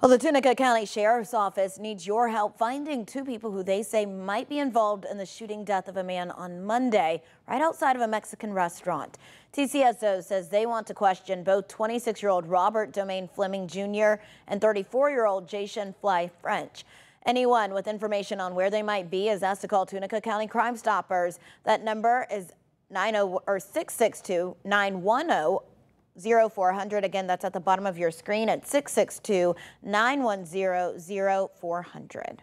Well, the Tunica County Sheriff's Office needs your help finding two people who they say might be involved in the shooting death of a man on Monday right outside of a Mexican restaurant. TCSO says they want to question both 26-year-old Robert Domane Fleming Jr. and 34-year-old Jasean Fly French. Anyone with information on where they might be is asked to call Tunica County Crime Stoppers. That number is 90 or 662 910 0400. Again, that's at the bottom of your screen at 662 910 0400.